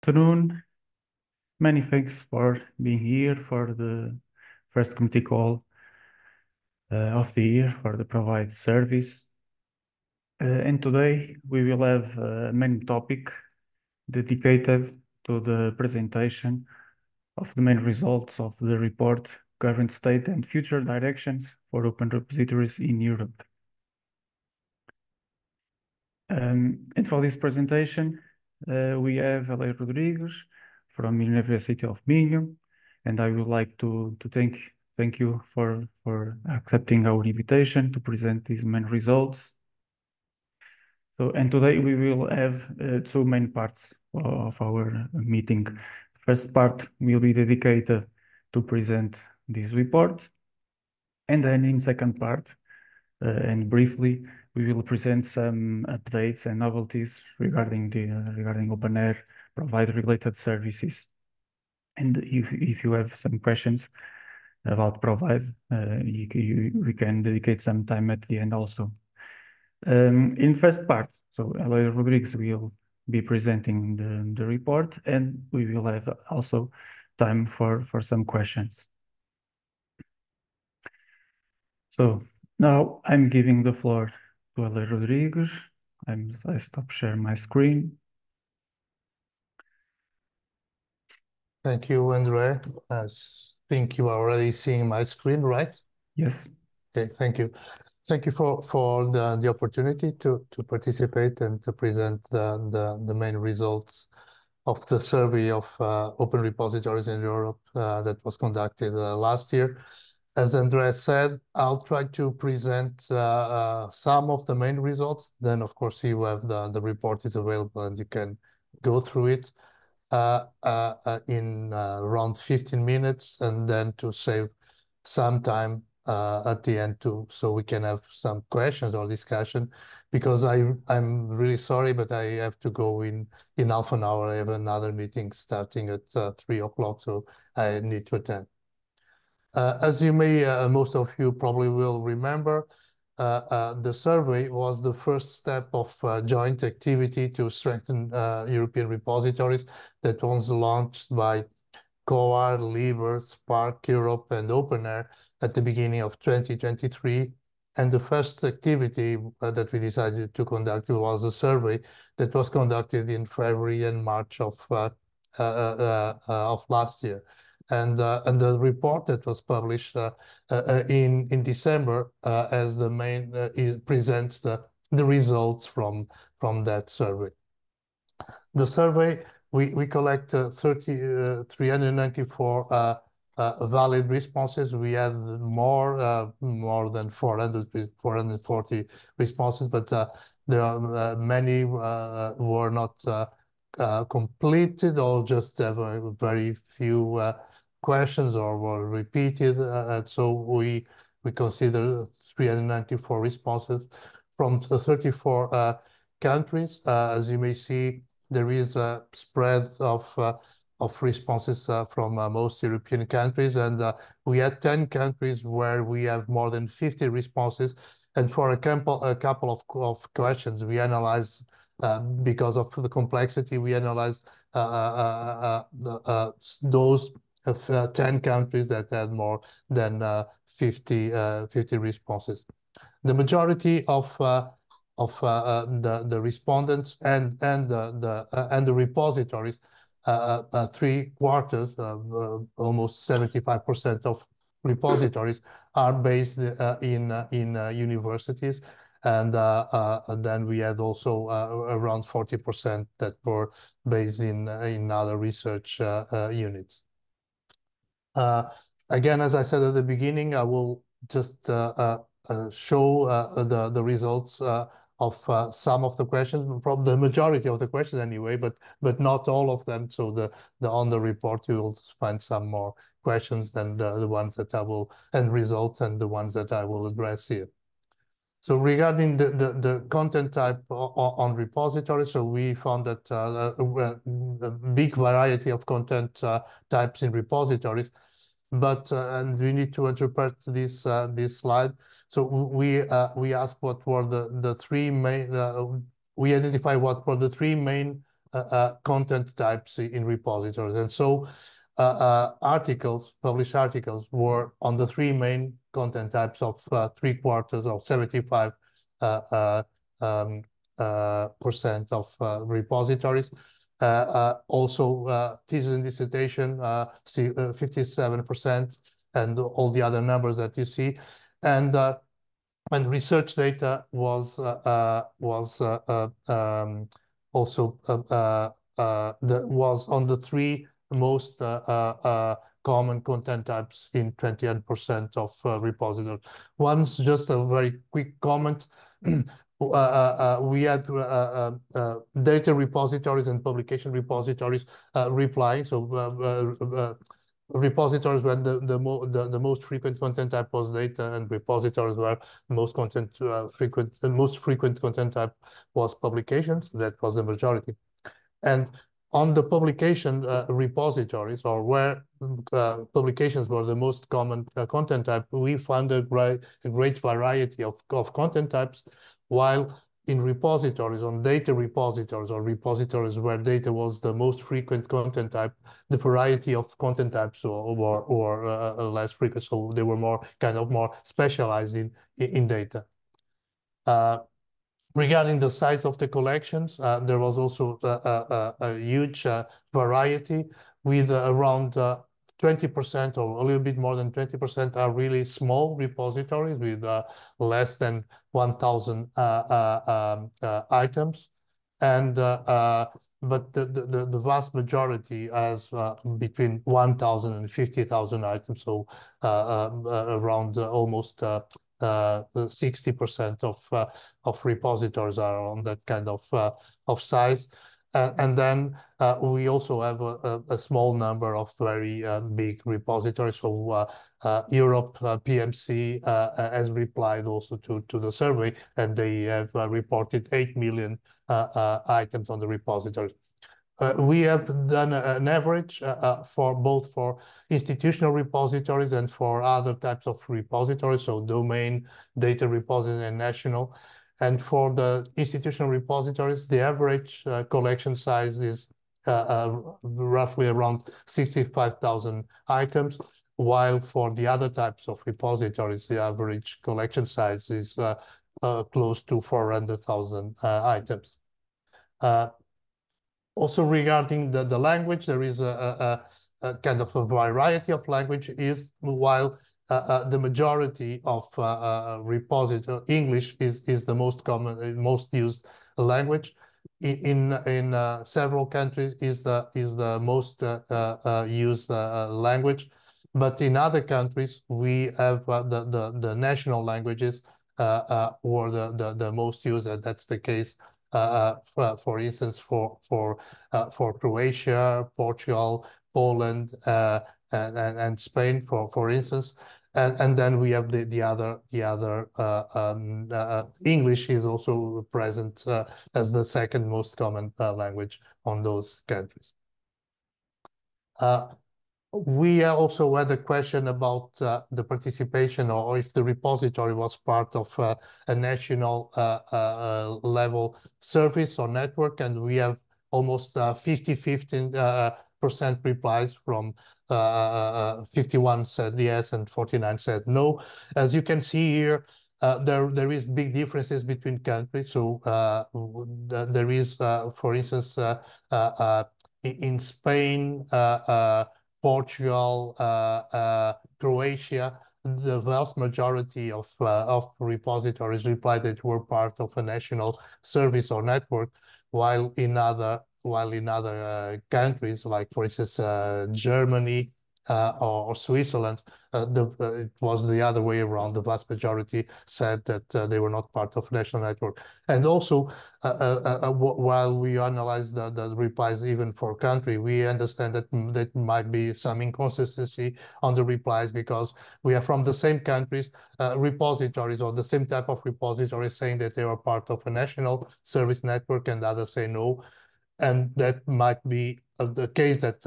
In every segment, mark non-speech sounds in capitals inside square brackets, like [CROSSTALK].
afternoon. Many thanks for being here for the first committee call uh, of the year for the Provide service. Uh, and today we will have a main topic dedicated to the presentation of the main results of the report Current State and Future Directions for Open Repositories in Europe. Um, and for this presentation, uh, we have Eloy Rodrigues from University of Minho, and I would like to, to thank thank you for, for accepting our invitation to present these main results. So, and today we will have uh, two main parts of our meeting. First part will be dedicated to present this report, and then in second part, uh, and briefly, we will present some updates and novelties regarding the uh, regarding OpenAIRE provide related services. And if, if you have some questions about Provide, uh, you, you, we can dedicate some time at the end also. Um, in first part, so Eloy Rodrigues will be presenting the, the report and we will have also time for, for some questions. So now I'm giving the floor to Eloy Rodrigues. I'm, I stop share my screen. Thank you, Andre. I think you are already seeing my screen, right? Yes. Okay, thank you. Thank you for, for the, the opportunity to, to participate and to present the, the, the main results of the survey of uh, open repositories in Europe uh, that was conducted uh, last year. As Andreas said, I'll try to present uh, uh, some of the main results. Then, of course, you have the, the report is available and you can go through it uh, in around 15 minutes and then to save some time at the end too, so we can have some questions or discussion because I, I'm really sorry, but I have to go in, in half an hour. I have another meeting starting at three o'clock, so I need to attend. Uh, as you may, uh, most of you probably will remember, uh, the survey was the first step of joint activity to strengthen European repositories that was launched by COAR, LIBER, SPARC Europe, and OpenAIRE at the beginning of 2023. And the first activity uh, that we decided to conduct was a survey that was conducted in February and March of uh, uh, of last year and uh, and the report that was published uh, uh, in in December as the main presents the the results from from that survey. The survey we we collect 30 394 uh, valid responses. We had more uh, more than 400 440 responses, but uh, there are many were not completed or just very few questions or were repeated. Uh, so we we consider 394 responses from 34 uh, countries. Uh, as you may see, there is a spread of uh, of responses uh, from uh, most European countries, and we had 10 countries where we have more than 50 responses. And for a couple a couple of, of questions, we analyzed because of the complexity, we analyzed those of uh, 10 countries that had more than uh, 50, uh, 50 responses. The majority of uh, of uh, uh, the the respondents and and the the and the repositories, three quarters, almost 75% of repositories are based in in universities and uh, uh, then we had also uh, around 40% that were based in in other research units. Uh, again, as I said at the beginning, I will just uh, uh, show the, the results of some of the questions, probably the majority of the questions anyway, but but not all of them. So the, the on the report, you will find some more questions than the, the ones that I will, and results and the ones that I will address here. So regarding the, the, the content type on repositories, so we found that uh, a, a big variety of content uh, types in repositories, but uh, and we need to interpret this uh, this slide. So we uh, we asked what were the the three main. Uh, we identify what were the three main content types in repositories. And so articles, published articles, were on the three main content types of uh, three quarters of 75 uh, uh, um, percent of repositories. Also, thesis and dissertation, see 57%, and all the other numbers that you see. And and research data was was um, also the was on the three most common content types in 21% of uh, repositories. Once, just a very quick comment. [CLEARS THROAT] Uh, uh, uh, we had uh, uh, data repositories and publication repositories reply. So repositories when the the, mo the the most frequent content type was data, and repositories were most content frequent the most frequent content type was publications. That was the majority, and on the publication uh, repositories or where uh, publications were the most common uh, content type, we found a great, a great variety of, of content types, while in repositories, on data repositories or repositories where data was the most frequent content type, the variety of content types or, or, or uh, less frequent, so they were more kind of more specialized in, in data. Uh, Regarding the size of the collections, uh, there was also a, a, a huge uh, variety with uh, around 20% or a little bit more than 20% are really small repositories with less than 1,000 um, items. And but the, vast majority has uh, between 1,000 and 50,000 items, so uh, uh, around almost 60% of uh, of repositories are on that kind of uh, of size. Uh, and then uh, we also have a, a, small number of very uh, big repositories. So uh, Europe PMC has replied also to, to the survey, and they have reported 8 million items on the repositories. Uh, we have done an average uh, uh, for both for institutional repositories and for other types of repositories, so domain, data repository, and national. And for the institutional repositories, the average uh, collection size is uh, uh, roughly around 65,000 items, while for the other types of repositories, the average collection size is close to 400,000 items. Also regarding the, the language, there is a, a, a kind of a variety of language is while uh, uh, the majority of uh, uh repository English is is the most common, uh, most used language. In in, uh, several countries is the is the most used language, but in other countries we have the, the the national languages or the, the the most used, that's the case uh, uh, for instance, for for uh, for Croatia, Portugal, Poland, and, and, and Spain, for for instance. And, and then we have the, the other the other uh, um, uh, English is also present uh, as the second most common language on those countries. We also had a question about uh, the participation or if the repository was part of uh, a national uh, uh level service or network, and we have almost 50-50% uh, uh, replies from 51 said yes and 49 said no. As you can see here, there there is big differences between countries. So there is, for instance, in Spain, Portugal, uh, uh, Croatia, the vast majority of uh, of repositories replied that were part of a national service or network, while in other while in other countries, like for instance Germany, uh, or, Switzerland, uh, the, uh, it was the other way around. The vast majority said that uh, they were not part of national network. And also, uh, uh, while we analyze the, the replies even for country, we understand that that might be some inconsistency on the replies because we are from the same countries, repositories or the same type of repositories saying that they are part of a national service network and others say no. And that might be the case that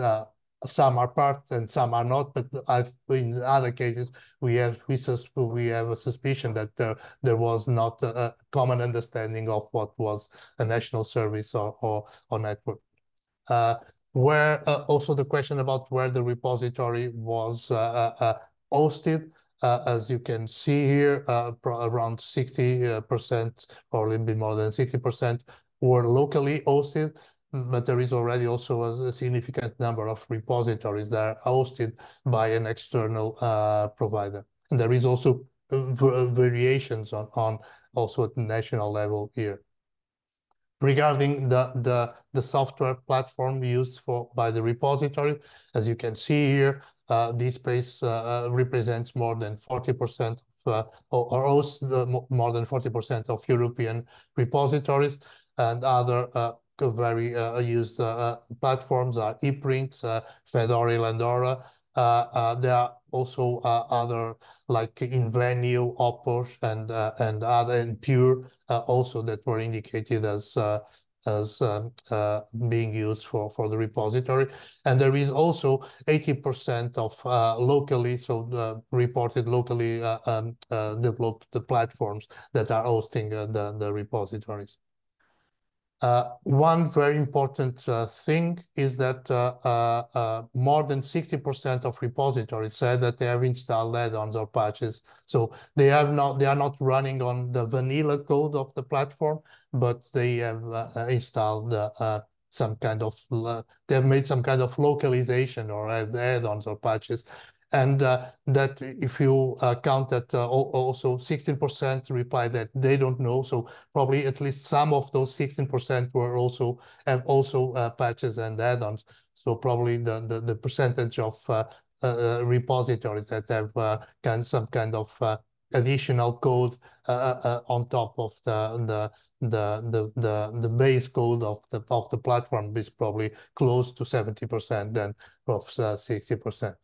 some are part and some are not, but I've, in other cases, we have we, sus we have a suspicion that there, there was not a, common understanding of what was a national service or, or, or network. Uh, where uh, also the question about where the repository was uh, hosted. As you can see here, around 60% or a little bit more than 60% were locally hosted, but there is already also a significant number of repositories that are hosted by an external uh, provider. And there is also uh, uh, variations on also at the national level here. Regarding the the, the software platform used for by the repository, as you can see here, DSpace represents more than 40% or hosts more than 40% of European repositories. And other very uh, uh, used uh, platforms are ePrint, Fedora, Islandora. There are also other like Invenio, Opus, and and other, and Pure also that were indicated as as um, being used for for the repository. And there is also 80% of locally, so reported locally um, developed the platforms that are hosting the, the repositories. Uh, one very important uh, thing is that uh, more than 60% of repositories said that they have installed add-ons or patches. So they are not they are not running on the vanilla code of the platform, but they have installed some kind of, they have made some kind of localization or add-ons or patches. And uh, that if you uh, count that uh, also 16% replied that they don't know. So probably at least some of those 16% were also have also patches and add-ons. So probably the percentage of repositories that have some kind of additional code on top of the base code of the of the platform is probably close to 70% than of 60%.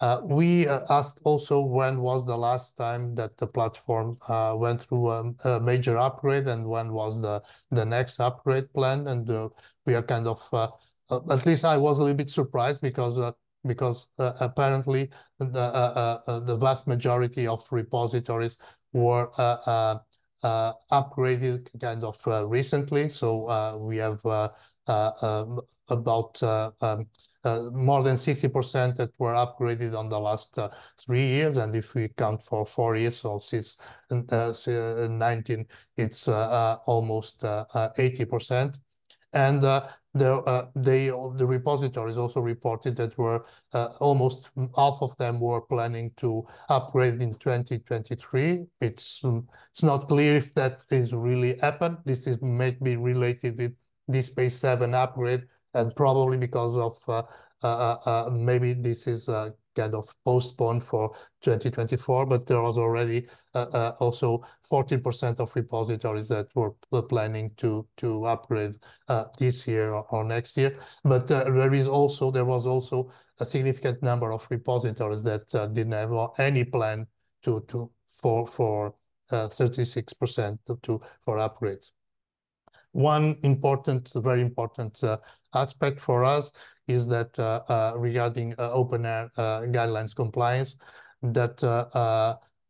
Uh, we uh, asked also when was the last time that the platform uh, went through um, a major upgrade and when was the the next upgrade plan. And we are kind of, at least I was a little bit surprised because because apparently the vast majority of repositories were upgraded kind of recently. So we have um, about um, Uh, more than 60% that were upgraded on the last uh, three years. And if we count for four years or since uh, nineteen, it's almost 80%. And the they, the repositories also reported that were almost half of them were planning to upgrade in 2023. It's um, it's not clear if that is really happened. This may be related with DSpace 7 upgrade and probably because of uh, uh, uh, maybe this is kind of postponed for 2024, but there was already also 14% of repositories that were planning to to upgrade this year or next year. But there is also, there was also a significant number of repositories that didn't have any plan to to for 36% to for upgrades. One important, very important uh, aspect for us is that uh, uh, regarding OpenAIRE guidelines compliance, that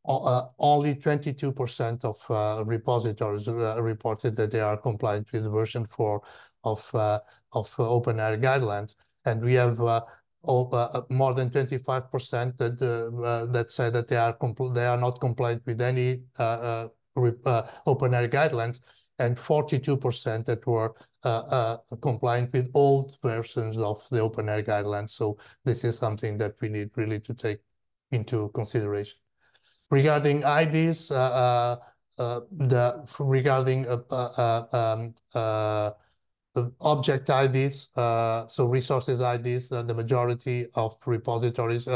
only 22% of repositories reported that they are compliant with version 4 of OpenAIRE guidelines. And we have more than 25% that say that they are not compliant with any OpenAIRE guidelines and 42% that were uh, uh, compliant with old versions of the OpenAIRE guidelines. So this is something that we need really to take into consideration. Regarding IDs, uh, the regarding um, object IDs, so resources IDs, the majority of repositories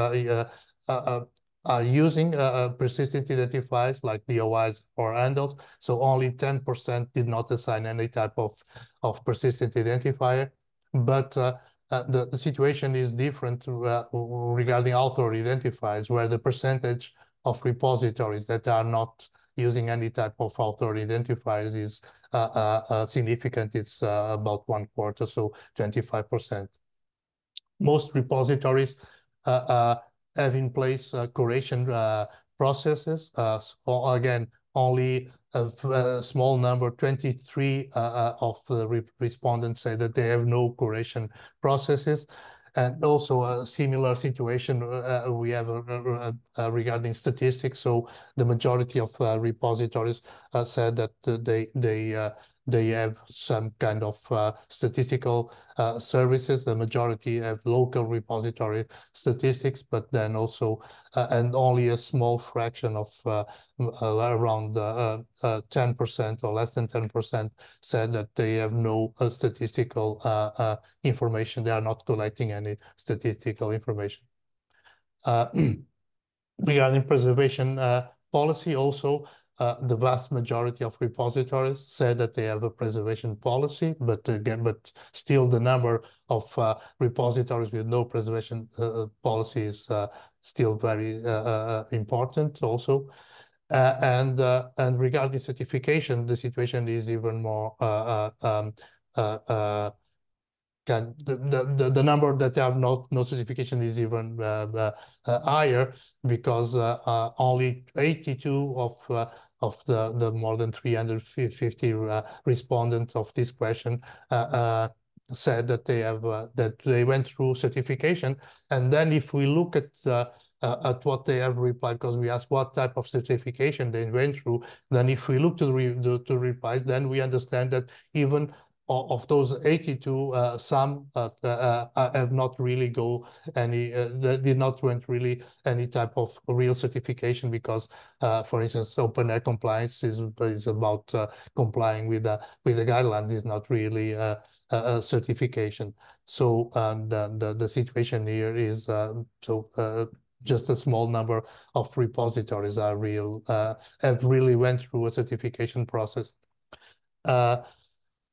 are using uh, uh, persistent identifiers like DOIs or handles. So only 10% did not assign any type of of persistent identifier. But uh, the situation is different regarding author identifiers, where the percentage of repositories that are not using any type of author identifiers is significant. It's about one quarter, so 25%. Most repositories have in place uh, curation uh, processes. Uh, again, only a small number, 23 of the re respondents say that they have no curation processes. And also a similar situation uh, we have uh, uh, regarding statistics. So the majority of repositories said that they they have some kind of uh, statistical uh, services. The majority have local repository statistics, but then also, uh, and only a small fraction of uh, uh, around 10% uh, or less than 10% said that they have no statistical information. They are not collecting any statistical information. [CLEARS THROAT] regarding preservation policy also, uh, the vast majority of repositories say that they have a preservation policy, but again, but still the number of uh, repositories with no preservation uh, policy is uh, still very uh, uh, important also. and and regarding certification, the situation is even more um, can the, the, the number that have no, no certification is even uh, uh, uh, higher because only 82 of of the, the more than 350 uh, respondents of this question uh, uh, said that they have that they went through certification. And then if we look at at what they have replied, because we asked what type of certification they went through. Then if we look to the, re to replies, then we understand that even of those 82, uh, some uh, uh, uh, have not really go any, uh, did not went really any type of real certification because, uh, for instance, OpenAIRE compliance is is about complying with the with the guidelines. Is not really a, a certification. So um, the, the the situation here is so just a small number of repositories are real have really went through a certification process.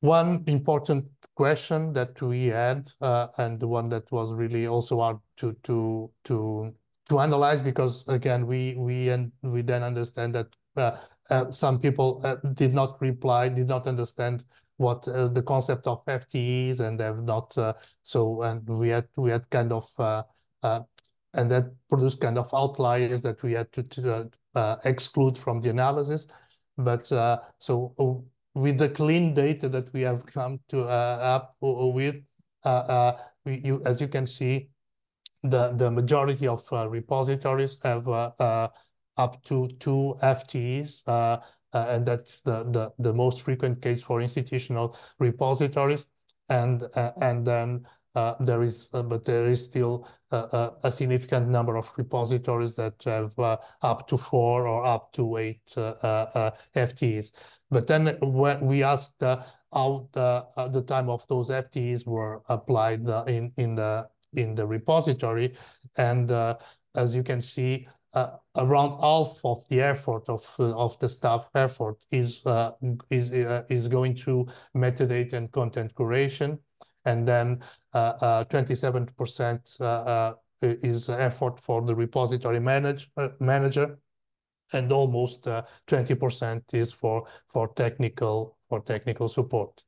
One important question that we had, uh, and the one that was really also hard to to to to analyze, because again, we we and we then understand that uh, uh, some people uh, did not reply, did not understand what uh, the concept of FTEs, and have not. Uh, so, and we had we had kind of and that produced kind of outliers that we had to, to exclude from the analysis. But so oh, with the clean data that we have come to uh, up with, uh, uh, we, you, as you can see, the, the majority of repositories have up to two FTEs, and that's the, the, the most frequent case for institutional repositories. And, and then uh, there is, uh, but there is still uh, a significant number of repositories that have up to four or up to eight FTEs. But then when we asked uh, how the, uh, the time of those FTEs were applied uh, in, in, the, in the repository, and uh, as you can see, uh, around half of the effort of uh, of the staff effort is is is going to metadata and content curation, and then 27% is effort for the repository manage, manager, and almost 20% uh, is for for technical for technical support.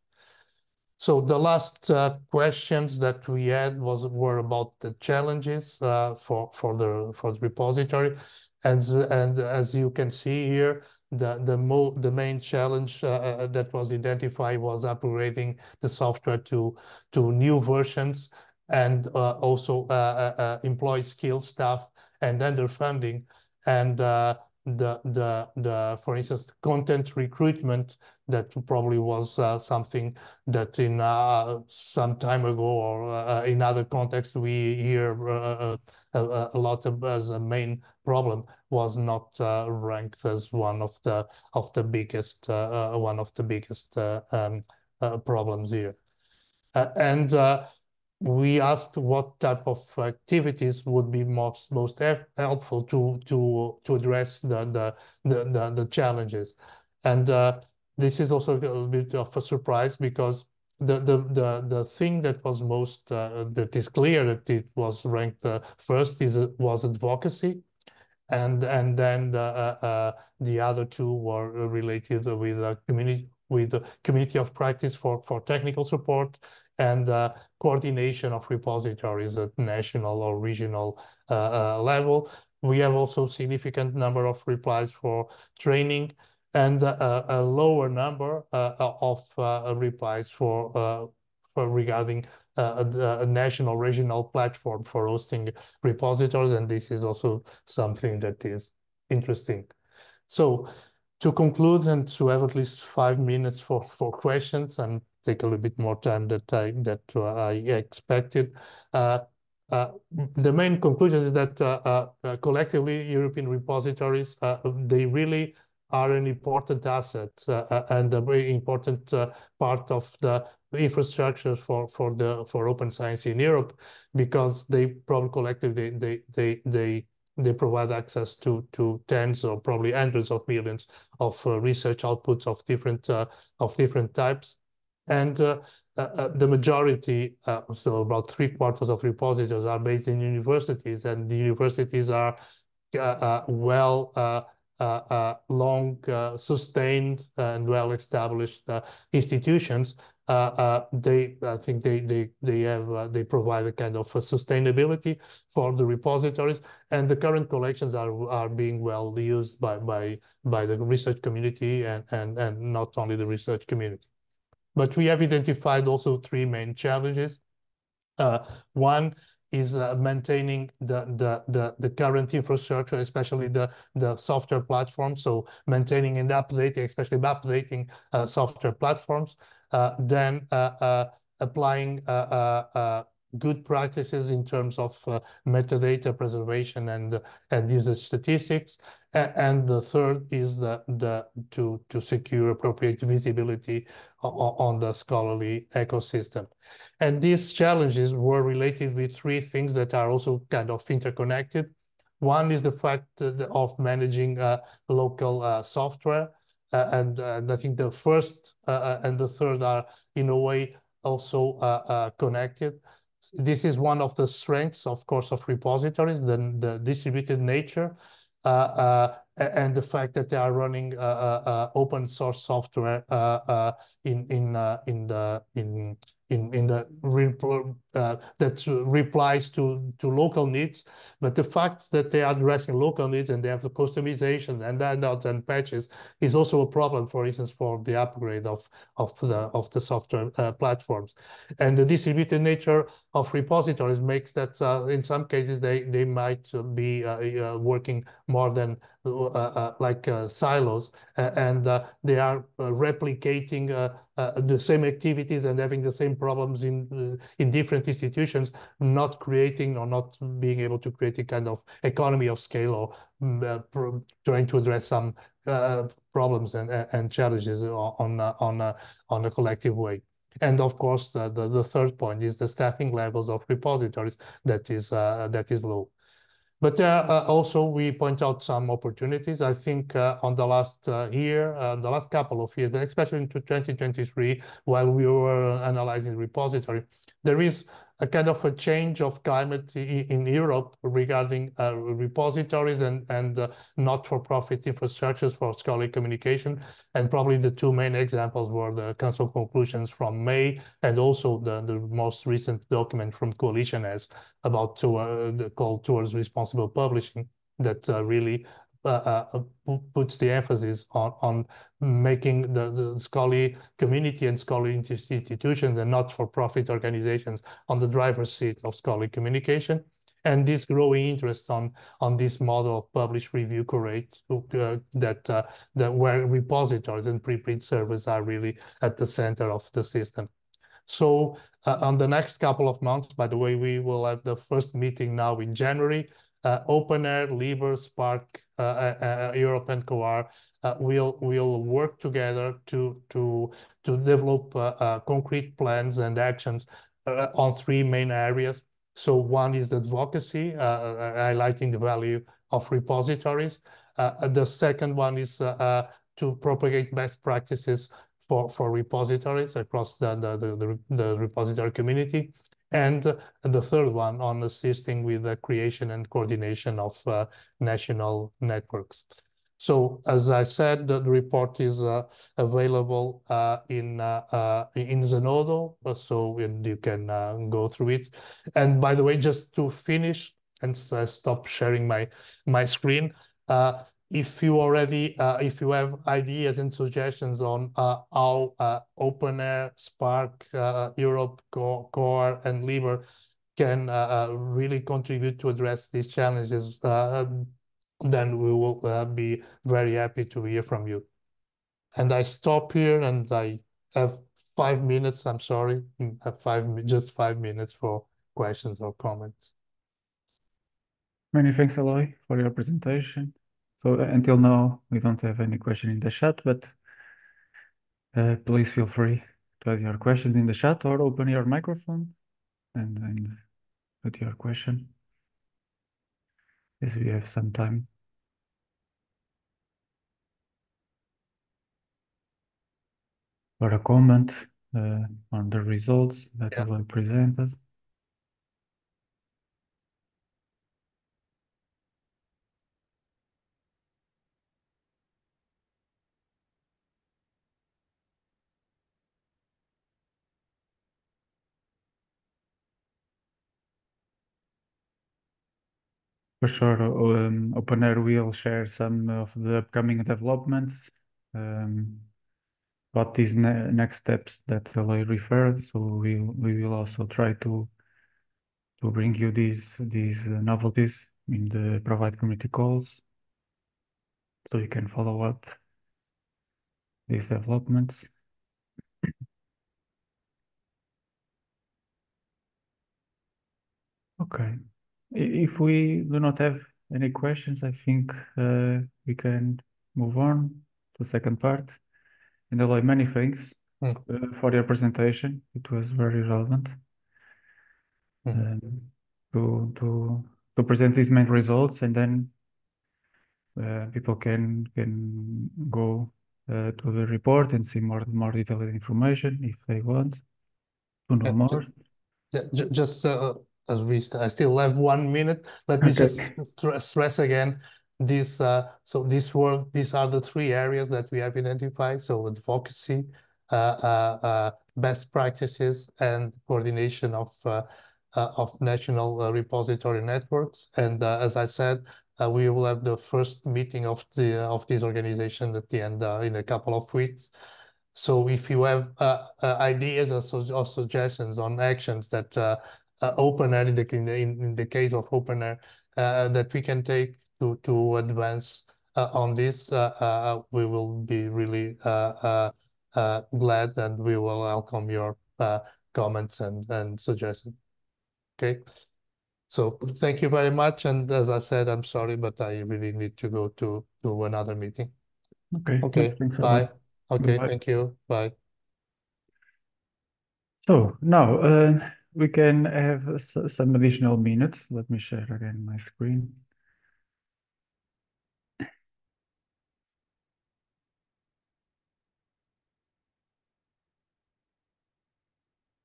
So the last uh, questions that we had was were about the challenges uh, for for the for the repository, and and as you can see here, the the mo the main challenge uh, uh that was identified was upgrading the software to to new versions and uh, also employ skilled staff and underfunding and the the the for instance content recruitment that probably was uh, something that in uh, some time ago or uh, in other contexts we hear uh, uh, a, a, lot of as a main problem was not uh, ranked as one of the of the biggest one of the biggest um, problems here. And we asked what type of activities would be most most helpful to to to address the the the, the, challenges, and uh, this is also a bit of a surprise because the the the the thing that was most uh, that is clear that it was ranked uh, first is uh, was advocacy, and and then the uh, uh, the other two were related with community with the community of practice for for technical support and uh, coordination of repositories at national or regional uh, uh, level. We have also significant number of replies for training and a, a lower number uh, of replies for, for regarding a, a, national regional platform for hosting repositories, and this is also something that is interesting. So to conclude and to have at least five minutes for, for questions and take a little bit more time that I, that uh, I expected. Uh, uh, the main conclusion is that uh, uh, collectively European repositories, uh, they really are an important asset and a very important part of the infrastructure for, for the for open science in Europe because they probably collectively they they they they provide access to to tens or probably hundreds of millions of uh, research outputs of different uh, of different types, and uh, uh, uh the majority, uh, so about three quarters of repositories, are based in universities, and the universities are well. long sustained and well established institutions they I think they they they have uh, they provide a kind of a sustainability for the repositories, and the current collections are are being well used by by by the research community and and and not only the research community. But we have identified also three main challenges. one is uh, maintaining the, the, the, the current infrastructure, especially the, the software platforms. So maintaining and updating, especially updating uh, software platforms. Uh, then uh, uh, applying good practices in terms of metadata preservation and and usage statistics. And the third is the, the to to secure appropriate visibility on the scholarly ecosystem. And these challenges were related with three things that are also kind of interconnected. One is the fact of managing uh, local uh, software. Uh, and, and I think the first uh, uh, and the third are in a way also connected. This is one of the strengths, of course, of repositories, the, the distributed nature, and the fact that they are running open source software uh, uh, in in uh, in the in in, in the uh, that replies to, to local needs. But the fact that they are addressing local needs and they have the customization and handouts and patches is also a problem, for instance, for the upgrade of, of, the, of the software uh, platforms. And the distributed nature of repositories makes that uh, in some cases they, they might be uh, uh, working more than Uh, uh, like uh, silos and they are replicating the same activities and having the same problems in, in different institutions, not creating or not being able to create a kind of economy of scale or mm, trying to address some problems and, and challenges on, on, on, on a collective way. And of course, the, the, the, third point is the staffing levels of repositories that is uh, that is low. But uh, uh, also we point out some opportunities. I think uh, on the last year, the last couple of years, especially into 2023, while we were analyzing repository, there is a kind of a change of climate in Europe regarding uh, repositories and, and uh, not-for-profit infrastructures for scholarly communication. And probably the two main examples were the Council conclusions from May and also the, the most recent document from cOAlition S about to, uh, the call towards responsible publishing that uh, really uh, uh, puts the emphasis on, on making the, the scholarly community and scholarly institutions and not-for-profit organizations on the driver's seat of scholarly communication. And this growing interest on, on this model of publish, review, curate, uh, that, uh, that where repositories and preprint servers are really at the center of the system. So uh, on the next couple of months, by the way, we will have the first meeting now in January uh, OpenAIRE, Liber, SPARC, uh uh, uh, uh, Europe, and COAR uh, will will work together to to to develop concrete plans and actions on three main areas. So one is advocacy, highlighting the value of repositories. the second one is to propagate best practices for, for repositories across the, the, the, the, repository community. And the third one on assisting with the creation and coordination of uh, national networks. So as I said, the report is uh, available uh, in uh, uh in Zenodo, so you can uh, go through it. And by the way, just to finish and stop sharing my my screen, if you already uh, if you have ideas and suggestions on uh, how uh, OpenAIRE, SPARC, uh, Europe, COAR, and LIBER can uh, uh, really contribute to address these challenges, then we will be very happy to hear from you. And I stop here, and I have five minutes. I'm sorry, mm, five just five minutes for questions or comments. Many thanks, Eloy, for your presentation. So uh, until now, we don't have any question in the chat, but uh, please feel free to add your question in the chat or open your microphone and, and put your question as we have some time. For a comment uh, on the results that yeah. were presented. For sure, um, will share some of the upcoming developments, um, what these ne next steps that I referred. So we we will also try to to bring you these these uh, novelties in the provide community calls, so you can follow up these developments. Okay. If we do not have any questions, I think uh, we can move on to the second part. And Eloy, many thanks mm. uh, for your presentation. It was very relevant mm. to to to present these main results, and then uh, people can can go uh, to the report and see more more detailed information if they want to know more. Just, just uh, as we st I still have one minute, let me just stress again this. Uh, so this work, these are the three areas that we have identified. So advocacy, uh, uh, uh best practices, and coordination of uh, uh, of national repository networks. And as I said, we will have the first meeting of the of this organization at the end in a couple of weeks. So if you have ideas or, su or, suggestions on actions that uh, OpenAIRE in the, in, in the case of OpenAIRE uh, that we can take to, to advance uh, on this, we will be really glad and we will welcome your comments and, and suggestions. Okay. So thank you very much. And as I said, I'm sorry, but I really need to go to, to another meeting. Okay. Okay. Thanks Bye. Okay. Bye. Thank you. Bye. So now, uh, we can have some additional minutes. Let me share again my screen.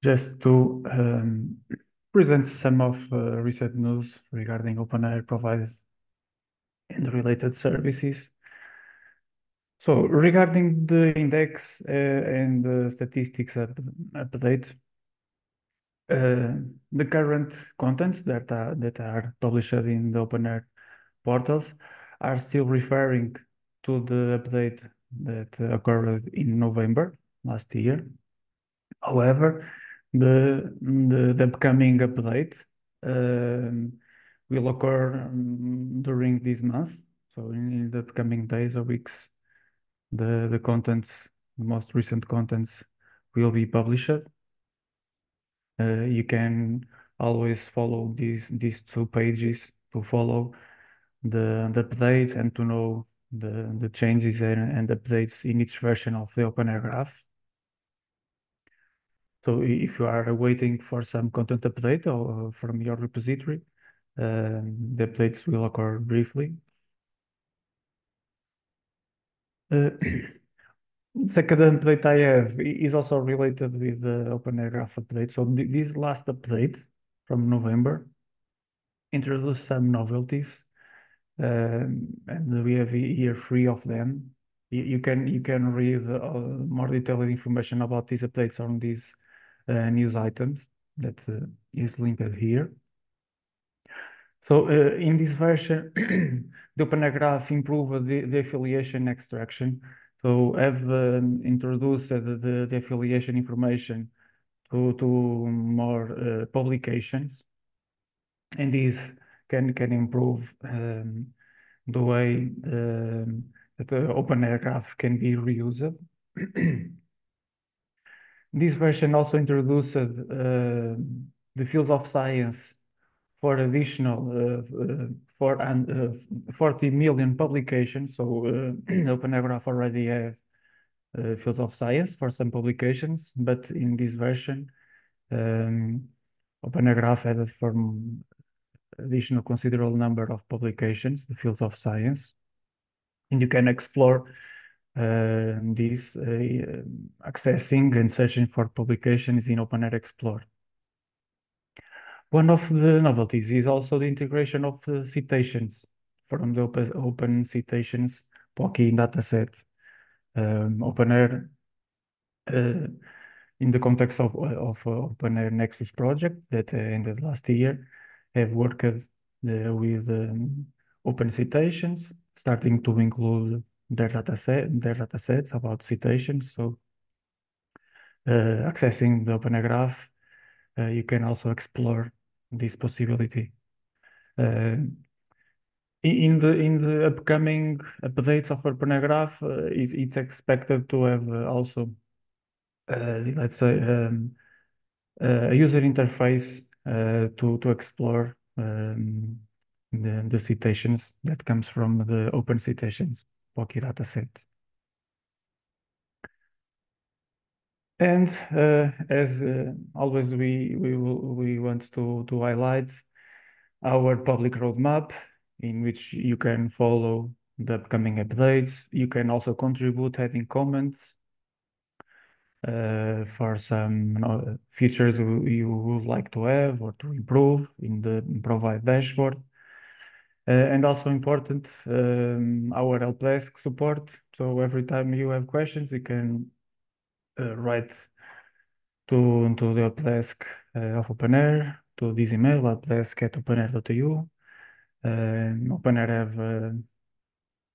Just to um, present some of uh, recent news regarding OpenAIRE providers and related services. So regarding the index uh, and the statistics update, the current contents that are, that are published in the OpenAIRE portals are still referring to the update that occurred in November last year. However, the, the, the upcoming update um, will occur um, during this month. So in, in, the upcoming days or weeks, the, the contents, the most recent contents will be published. Uh, you can always follow these these two pages to follow the, the updates and to know the, the changes and, and updates in each version of the OpenAIRE graph. So if you are waiting for some content update or from your repository, um, the updates will occur briefly. Uh, [CLEARS THROAT] Second update I have is also related with the OpenAIRE Graph update. So this last update from November introduced some novelties, um, and we have here three of them. You, can you can read uh, more detailed information about these updates on these uh, news items that uh, is linked here. So in this version, [CLEARS THROAT] the OpenAIRE Graph improved the, the affiliation extraction. So have um, introduced the, the affiliation information to, to more uh, publications. And this can, can improve um, the way um, that the OpenAIRE Graph can be reused. [CLEARS THROAT] This version also introduced uh, the field of science for additional uh, uh, for and 40 million publications. So [CLEARS THROAT] OpenAIRE Graph already have fields of science for some publications, but in this version, um, OpenAIRE Graph added for additional considerable number of publications, the fields of science, and you can explore uh, this uh, accessing and searching for publications in OpenAIRE Explorer. One of the novelties is also the integration of uh, citations from the open, OpenCitations POCI dataset. Um, OpenAIRE, uh, in the context of, of uh, OpenAIRE Nexus project that ended last year, have worked with um, OpenCitations, starting to include their dataset, their datasets about citations. So uh, accessing the OpenAIRE Graph, uh, you can also explore this possibility. Uh, in the in the upcoming updates of OpenAIRE Graph, uh, it's, expected to have uh, also, uh, let's say, um, a user interface to to explore um, the, the citations that comes from the OpenCitations POCI dataset. And uh, as uh, always, we we want to highlight our public roadmap in which you can follow the upcoming updates. You can also contribute adding comments uh, for some features you would like to have or to improve in the provide dashboard. And also important, um, our help desk support. So every time you have questions, you can write to, to the help desk uh, of OpenAIRE, to this email, helpdesk at openaire.eu. OpenAIRE have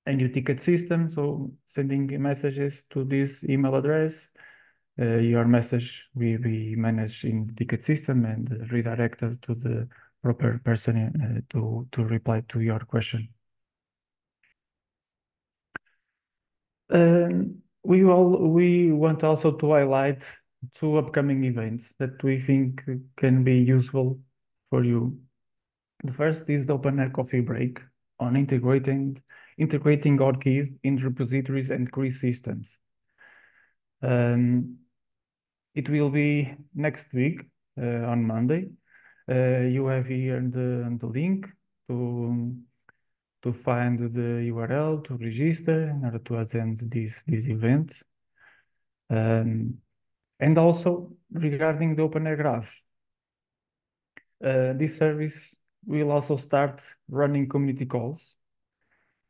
a new ticket system, so sending messages to this email address, uh, your message will be managed in the ticket system and redirected to the proper person uh, to, to reply to your question. Um, we all we want also to highlight two upcoming events that we think can be useful for you. The first is the OpenAIRE Coffee Break on integrating integrating ORCID in repositories and query systems. Um, it will be next week uh, on Monday uh, you have here the, the link to to find the URL to register in order to attend this this event. Um, and also regarding the OpenAIRE Graph, uh, this service will also start running community calls.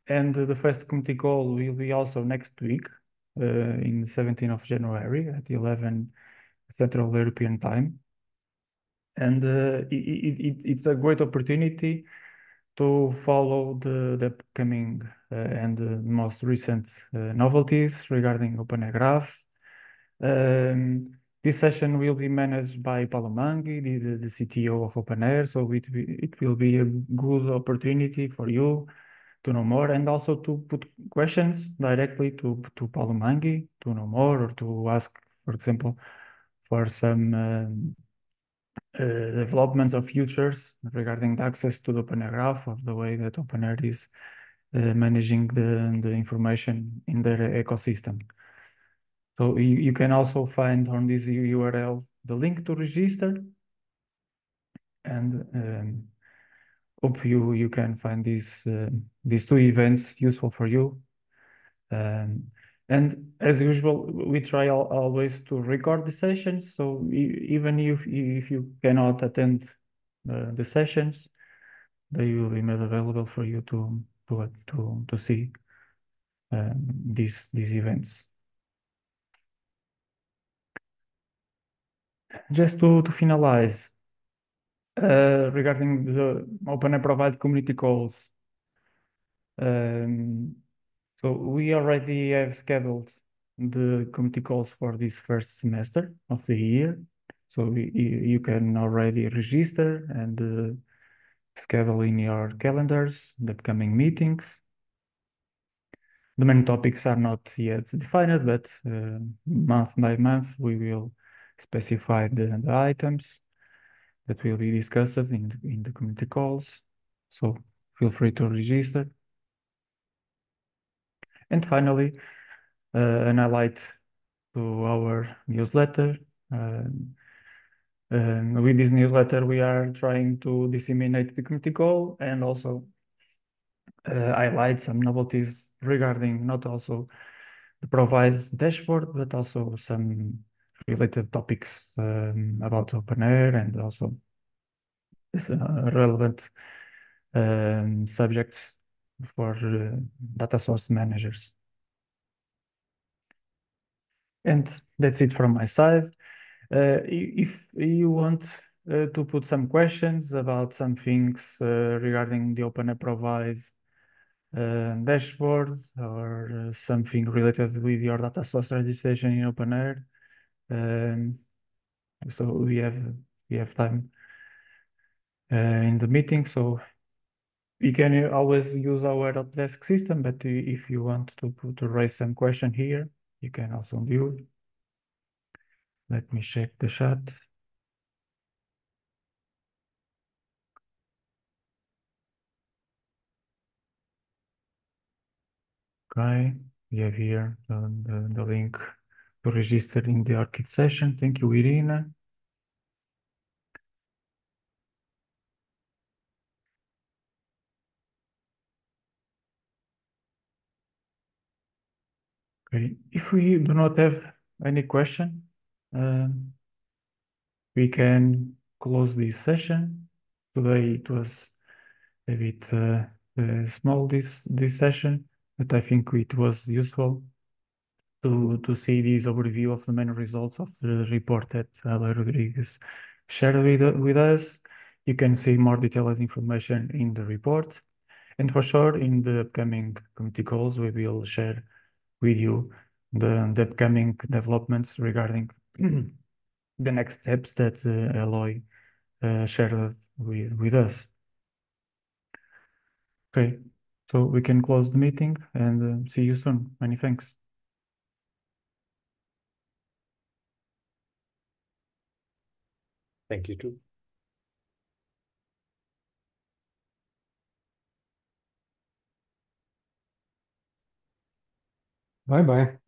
And the first community call will be also next week, uh, in 17th of January at 11 Central European Time and uh, it, it, it's a great opportunity to follow the, the upcoming uh, and the most recent uh, novelties regarding OpenAIRE Graph. Um, this session will be managed by Paolo Manghi, the, the CTO of OpenAIRE, so it, it will be a good opportunity for you to know more and also to put questions directly to, to Paolo Manghi to know more or to ask, for example, for some um, uh, development of futures regarding the access to the OpenAIRE Graph of the way that OpenAIRE is uh, managing the, the information in their ecosystem. So you, you can also find on this URL the link to register and um, hope you you can find these uh, these two events useful for you. Um, and as usual, we try always to record the sessions. So even if, if you cannot attend uh, the sessions, they will be made available for you to to to to see um, these these events. Just to to finalize, Uh, regarding the OpenAIRE PROVIDE community calls. Um, so we already have scheduled the committee calls for this first semester of the year. So we, you can already register and uh, schedule in your calendars the upcoming meetings. The main topics are not yet defined, but uh, month by month we will specify the, the items that will be discussed in, in the community calls. So feel free to register. And finally, uh, an highlight to our newsletter. Um, um, with this newsletter, we are trying to disseminate the community and also uh, highlight some novelties regarding not also the provides dashboard, but also some related topics um, about OpenAIRE and also uh, relevant um, subjects for uh, data source managers. And that's it from my side. Uh, if you want uh, to put some questions about some things uh, regarding the OpenAIRE PROVIDE uh, dashboard or uh, something related with your data source registration in OpenAIRE, um, so we have we have time in the meeting. So you can always use our help desk system, but if you want to put, to raise some question here, you can also do it. Let me check the chat. Okay, we have here the, the, the link to register in the ORCID session. Thank you, Irina. Okay, if we do not have any question, um, we can close this session. Today it was a bit uh, uh, small this this session, but I think it was useful to to see this overview of the main results of the report that Eloy Rodrigues shared with, with us. You can see more detailed information in the report. And for sure, in the upcoming committee calls, we will share with you the, the upcoming developments regarding [CLEARS THROAT] the next steps that uh, Eloy uh, shared with, with us. Okay, so we can close the meeting and uh, see you soon. Many thanks. Thank you too. Bye bye.